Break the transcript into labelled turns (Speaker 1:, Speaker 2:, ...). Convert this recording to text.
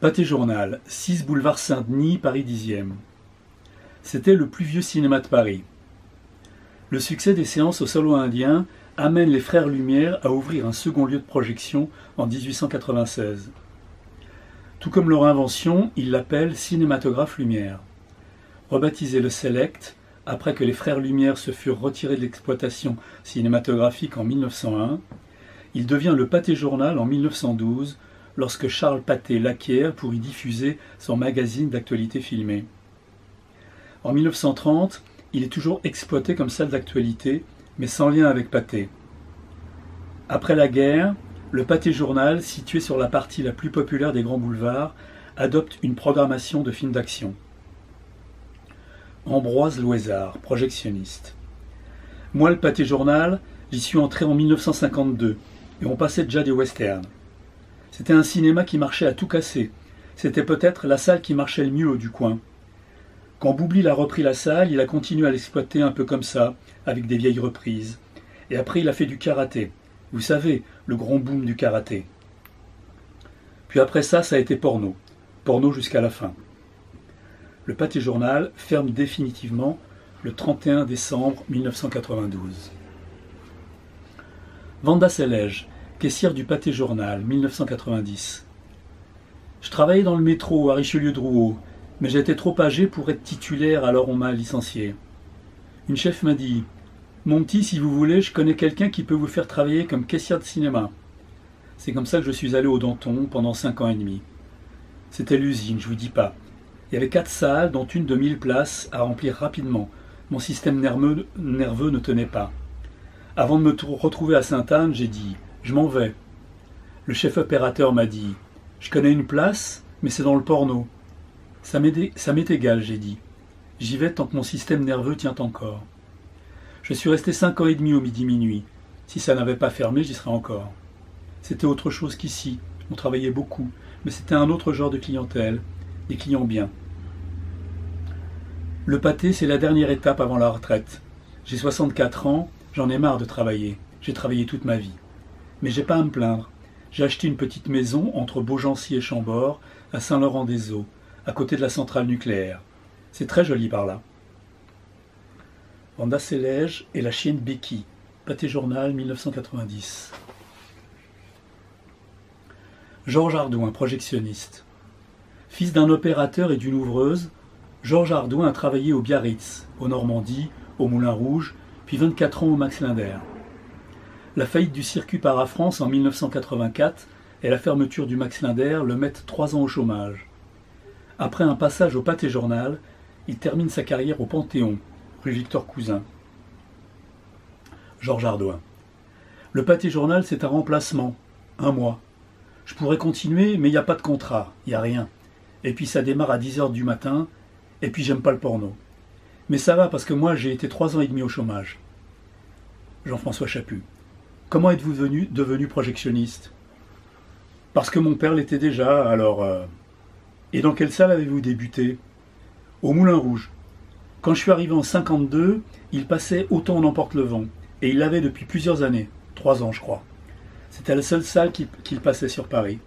Speaker 1: Pâté Journal, 6 boulevard Saint-Denis, Paris 10e. C'était le plus vieux cinéma de Paris. Le succès des séances au solo indien amène les frères Lumière à ouvrir un second lieu de projection en 1896. Tout comme leur invention, ils l'appellent Cinématographe Lumière. Rebaptisé le Select, après que les frères Lumière se furent retirés de l'exploitation cinématographique en 1901, il devient le Pâté Journal en 1912 lorsque Charles Pathé l'acquiert pour y diffuser son magazine d'actualité filmée. En 1930, il est toujours exploité comme salle d'actualité, mais sans lien avec Pathé. Après la guerre, le Pâté Journal, situé sur la partie la plus populaire des grands boulevards, adopte une programmation de films d'action. Ambroise Loisard, projectionniste. Moi, le Pâté Journal, j'y suis entré en 1952, et on passait déjà des westerns. C'était un cinéma qui marchait à tout casser. C'était peut-être la salle qui marchait le mieux du coin. Quand Boubli a repris la salle, il a continué à l'exploiter un peu comme ça, avec des vieilles reprises. Et après, il a fait du karaté. Vous savez, le grand boom du karaté. Puis après ça, ça a été porno. Porno jusqu'à la fin. Le Pâté Journal ferme définitivement le 31 décembre 1992. Vanda Selège, caissière du Pâté Journal, 1990. Je travaillais dans le métro à Richelieu-Drouot, mais j'étais trop âgé pour être titulaire, alors on m'a licencié. Une chef m'a dit Mon petit, si vous voulez, je connais quelqu'un qui peut vous faire travailler comme caissière de cinéma. C'est comme ça que je suis allé au Danton pendant cinq ans et demi. C'était l'usine, je vous dis pas. Il y avait quatre salles, dont une de mille places, à remplir rapidement. Mon système nerveux, nerveux ne tenait pas. Avant de me retrouver à Sainte-Anne, j'ai dit je m'en vais. Le chef opérateur m'a dit Je connais une place, mais c'est dans le porno. Ça m'est égal, j'ai dit. J'y vais tant que mon système nerveux tient encore. Je suis resté cinq ans et demi au midi minuit. Si ça n'avait pas fermé, j'y serais encore. C'était autre chose qu'ici. On travaillait beaucoup, mais c'était un autre genre de clientèle, des clients bien. Le pâté, c'est la dernière étape avant la retraite. J'ai 64 ans, j'en ai marre de travailler. J'ai travaillé toute ma vie. Mais j'ai pas à me plaindre. J'ai acheté une petite maison entre Beaugency et Chambord, à Saint-Laurent-des-Eaux, à côté de la centrale nucléaire. C'est très joli par là. Vanda Selège et la chienne Becky. Pâté Journal 1990. Georges Ardouin, projectionniste. Fils d'un opérateur et d'une ouvreuse, Georges Ardouin a travaillé au Biarritz, au Normandie, au Moulin Rouge, puis 24 ans au Max Linder. La faillite du circuit Para-France en 1984 et la fermeture du Max Linder le mettent trois ans au chômage. Après un passage au Pâté Journal, il termine sa carrière au Panthéon, rue Victor Cousin. Georges Ardouin. Le Pâté Journal, c'est un remplacement, un mois. Je pourrais continuer, mais il n'y a pas de contrat, il n'y a rien. Et puis ça démarre à 10h du matin, et puis j'aime pas le porno. Mais ça va parce que moi j'ai été trois ans et demi au chômage. Jean-François Chaput. Comment êtes-vous devenu projectionniste? Parce que mon père l'était déjà, alors... Euh, et dans quelle salle avez-vous débuté? Au Moulin Rouge. Quand je suis arrivé en 52, il passait Autant on emporte le vent. Et il l'avait depuis plusieurs années. Trois ans, je crois. C'était la seule salle qu'il passait sur Paris.